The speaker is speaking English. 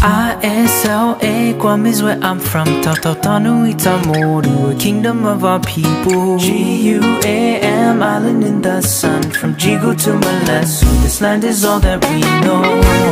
ISLA, Guam is where I'm from. Taotao tano Y CHamoru, a kingdom of our people. G-U-A-M, island in the sun. From Yigo to Malesso, this land is all that we know.